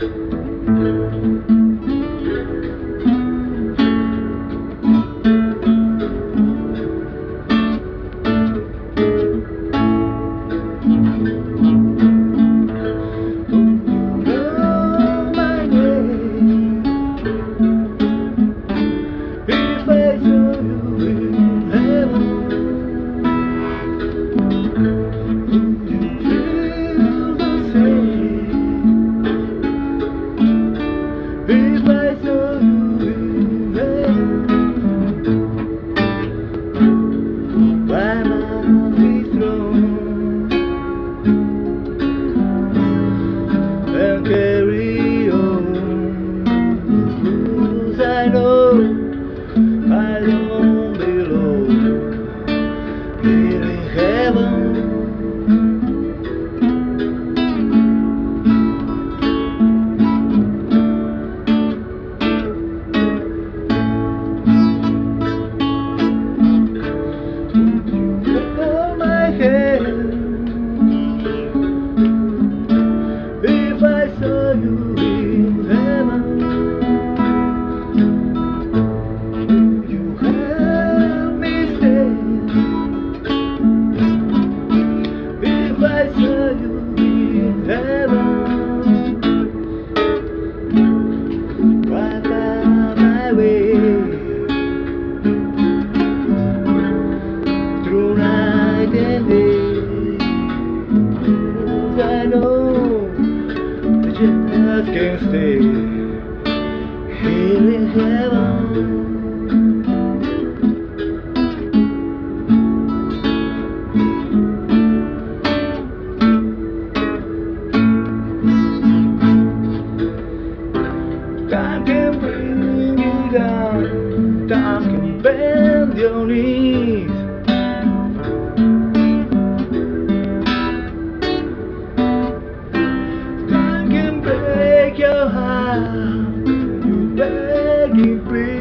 Música just can't stay here in heaven. Time can bring you down, time can bend your knees. keep it.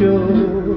show.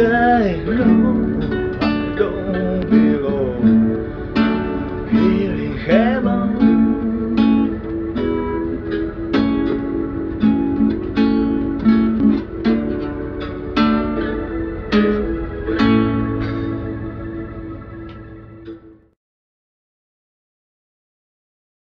I know I don't belong here in heaven.